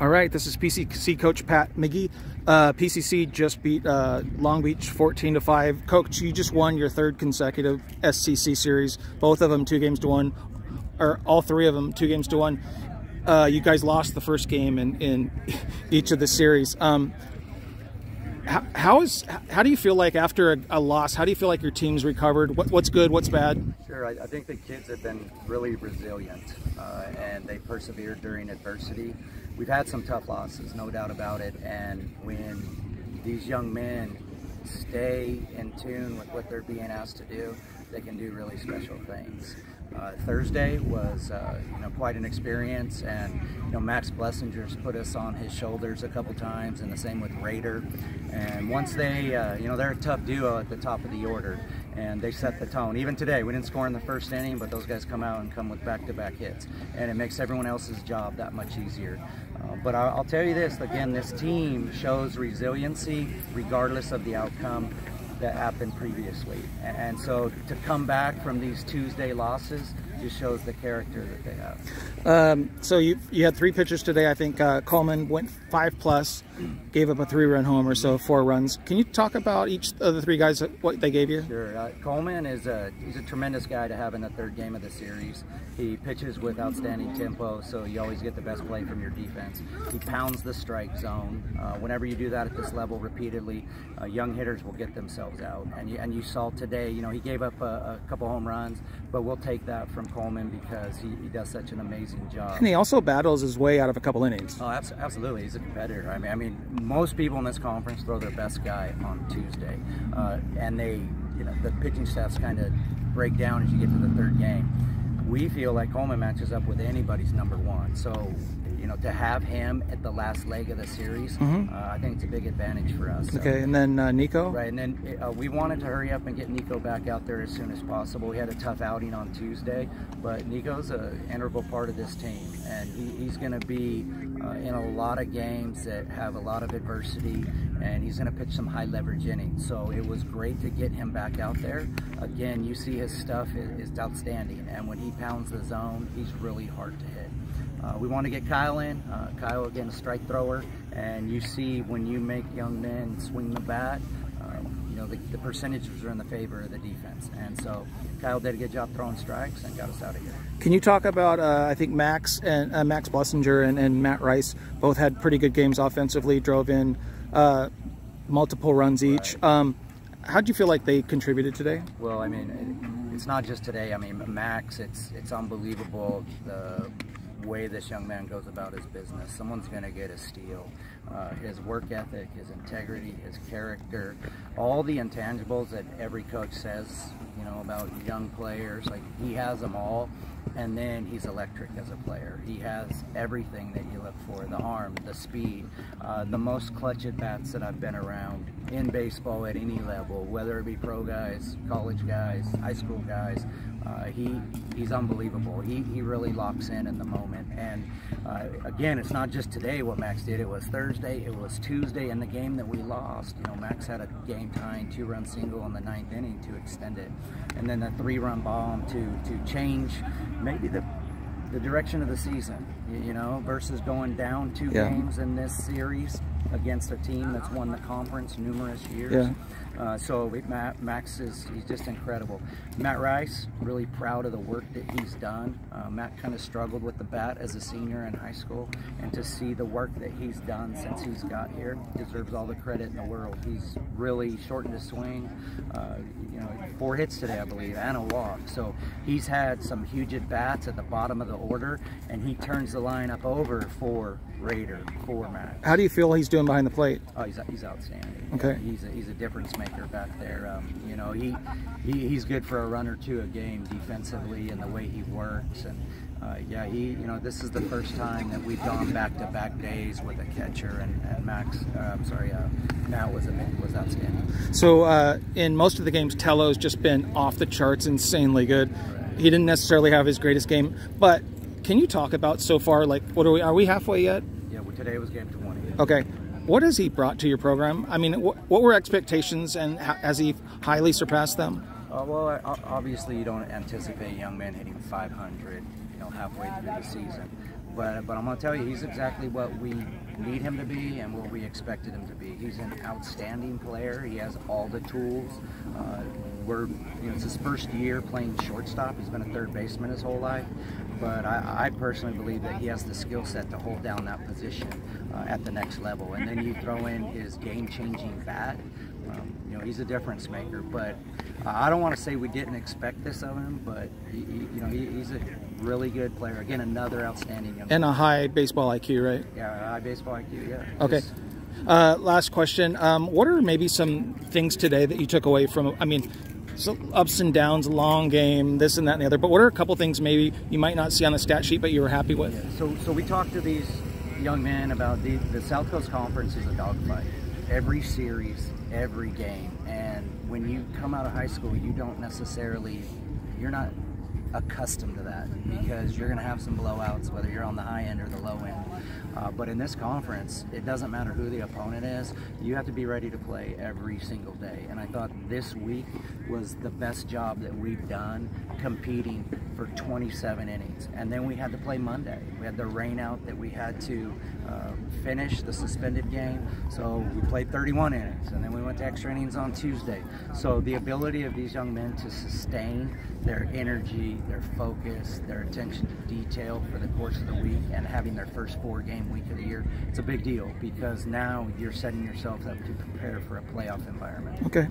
All right, this is PCC coach Pat McGee. Uh, PCC just beat uh, Long Beach 14 to 5. Coach, you just won your third consecutive SCC series. Both of them two games to one, or all three of them two games to one. Uh, you guys lost the first game in, in each of the series. Um, how, how is how do you feel like after a, a, loss? How do you feel like your team's recovered? What, what's good? What's bad? Sure, I, I, think the kids have been really resilient uh, and they persevered during adversity. We've had some tough losses, no doubt about it. And when these young men stay in tune with what they're being asked to do, they can do really special things. Uh, Thursday was, uh, you know, quite an experience, and you know, Max Blessinger's put us on his shoulders a couple times, and the same with Raider. And once they, uh, you know, they're a tough duo at the top of the order, and they set the tone. Even today, we didn't score in the first inning, but those guys come out and come with back-to-back -back hits, and it makes everyone else's job that much easier. But I'll tell you this, again, this team shows resiliency regardless of the outcome that happened previously. And so to come back from these Tuesday losses just shows the character that they have. Um, so you you had three pitchers today. I think uh, Coleman went five plus, gave up a three run homer, so four runs. Can you talk about each of the three guys what they gave you? Sure. Uh, Coleman is a he's a tremendous guy to have in the third game of the series. He pitches with outstanding tempo, so you always get the best play from your defense. He pounds the strike zone. Uh, whenever you do that at this level repeatedly, uh, young hitters will get themselves out. And you, and you saw today, you know, he gave up a, a couple home runs, but we'll take that from Coleman because he, he, does such an amazing job. And he also battles his way out of a couple innings. Oh, absolutely. He's a competitor. I mean, I mean, most people in this conference throw their best guy on Tuesday, uh, and they, you know, the pitching staffs kind of break down as you get to the third game. We feel like Coleman matches up with anybody's number one. So you know, to have him at the last leg of the series, mm -hmm. uh, I think it's a big advantage for us. So. Okay, and then uh, Nico? Right, and then uh, we wanted to hurry up and get Nico back out there as soon as possible. We had a tough outing on Tuesday, but Nico's an integral part of this team, and he, he's going to be uh, in a lot of games that have a lot of adversity, and he's going to pitch some high leverage innings. So it was great to get him back out there. Again, you see his stuff is, is outstanding, and when he pounds the zone, he's really hard to hit. Uh, we want to get Kyle in. Uh, Kyle, again, a strike thrower. And you see when you make young men swing the bat, um, you know, the, the, percentages are in the favor of the defense. And so Kyle did a good job throwing strikes and got us out of here. Can you talk about, uh, I think Max and uh, Max Blessinger and, and, Matt Rice both had pretty good games offensively, drove in uh, multiple runs each. Right. Um, how do you feel like they contributed today? Well, I mean, it's not just today. I mean, Max, it's it's unbelievable the way this young man goes about his business. Someone's going to get a steal. Uh, his work ethic, his integrity, his character, all the intangibles that every coach says, you know, about young players, like he has them all. And then he's electric as a player. He has everything that you look for, the arm, the speed, uh, the most clutch at bats that I've been around in baseball at any level, whether it be pro guys, college guys, high school guys. Uh, he he's unbelievable. He, he really locks in in the moment. And uh, again, it's not just today what Max did. It was Thursday. It was Tuesday in the game that we lost. You know, Max had a game tying two-run single in the ninth inning to extend it, and then a three-run bomb to to change maybe the the direction of the season, you know, versus going down two yeah. games in this series against a team that's won the conference numerous years. Yeah. Uh, so Matt, Max is he's just incredible. Matt Rice, really proud of the work that he's done. Uh, Matt kind of struggled with the bat as a senior in high school, and to see the work that he's done since he's got here deserves all the credit in the world. He's really shortened his swing. Uh, you know, four hits today, I believe, and a walk. So he's had some huge at bats at the bottom of the order, and he turns the lineup over for Raider, for Max. How do you feel he's doing behind the plate? Oh, he's, he's outstanding. Okay. He's a, he's a difference maker back there. Um, you know, he, he he's good for a run or two a game defensively and the way he works. And uh, yeah, he you know this is the first time that we've gone back-to-back days with a catcher, and, and Max, uh, I'm sorry, uh, Matt was was outstanding. So uh, in most of the games, Tello's just been off the charts, insanely good. Right. He didn't necessarily have his greatest game, but can you talk about so far? Like, what are we? Are we halfway yet? Yeah, well, today was game 20. Okay. What has he brought to your program? I mean, what, what were expectations, and has he highly surpassed them? Uh, well, obviously, you don't anticipate young men hitting 500, you know, halfway through the season. but but I'm gonna tell you, he's exactly what we need him to be and what we expected him to be. He's an outstanding player. He has all the tools. Uh, we're you know, it's his first year playing shortstop. He's been a third baseman his whole life, but I, I personally believe that he has the skill set to hold down that position uh, at the next level. And then you throw in his game-changing bat. Um, you know, he's a difference maker. But I don't want to say we didn't expect this of him, but he, he, you know, he, he's a really good player. Again, another outstanding young. And a high baseball IQ, right? Yeah, high baseball IQ. Yeah. Okay. Just, uh, last question. Um, what are maybe some things today that you took away from? I mean, so ups and downs, long game, this and that and the other. But what are a couple things maybe you might not see on the stat sheet, but you were happy with? Yeah. So, so we talked to these young men about the the South Coast Conference is a dogfight. Every series, every game, and when you come out of high school, you don't necessarily, you're not accustomed to that because you're going to have some blowouts, whether you're on the high end or the low end. Uh, but in this conference, it doesn't matter who the opponent is. You have to be ready to play every single day. And I thought this week was the best job that we've done competing for 27 innings. And then we had to play Monday. We had the rain out that we had to uh, finish the suspended game. So we played 31 innings. And then we went to extra innings on Tuesday. So the ability of these young men to sustain their energy, their focus, their attention to detail for the course of the week and having their first four game week of the year, it's a big deal because now you're setting yourself up to prepare for a playoff environment. Okay.